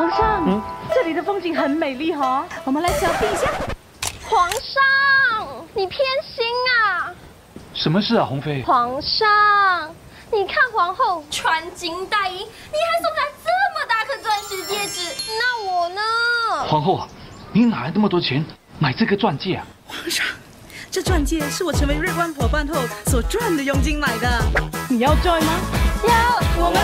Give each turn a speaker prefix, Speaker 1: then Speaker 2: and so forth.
Speaker 1: 皇上，嗯这里的风景很美丽哈，我们来小憩一下。
Speaker 2: 皇上，你偏心啊！
Speaker 3: 什么事啊，红妃？
Speaker 2: 皇上，你看皇后穿金戴银，你还送她这么大颗钻石戒指，那我呢？
Speaker 3: 皇后啊，你哪来那么多钱买这个钻戒啊？
Speaker 1: 皇上，这钻戒是我成为瑞官伙伴后所赚的佣金买的。你要赚吗？
Speaker 2: 要，我们。